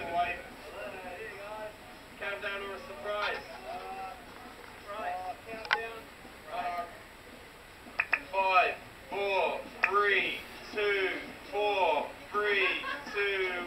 him away. Countdown or a surprise? Five, four, three, two, four, three, two.